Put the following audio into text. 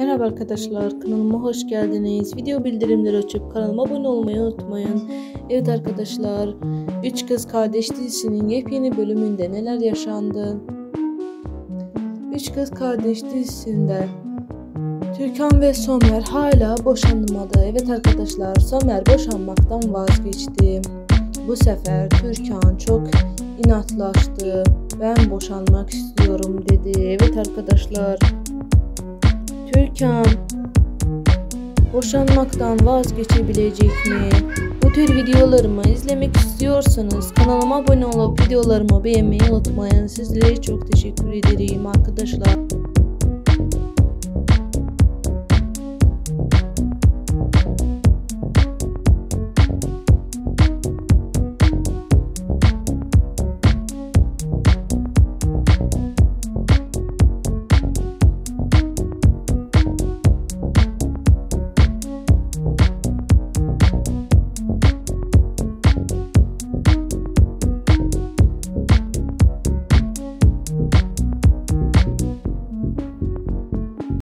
Merhaba arkadaşlar kanalıma hoş geldiniz. Video bildirimleri açıp kanalıma abone olmayı unutmayın. Evet arkadaşlar 3 Kız Kardeş dizisinin yepyeni bölümünde neler yaşandı? 3 Kız Kardeş dizisinde Türkan ve Somer hala boşanmadı. Evet arkadaşlar Somer boşanmaktan vazgeçti. Bu sefer Türkan çok inatlaştı. Ben boşanmak istiyorum dedi. Evet arkadaşlar Türkan boşanmaktan vazgeçebilecek mi? Bu tür videolarımı izlemek istiyorsanız kanalıma abone olup videolarımı beğenmeyi unutmayın. Sizlere çok teşekkür ederim arkadaşlar.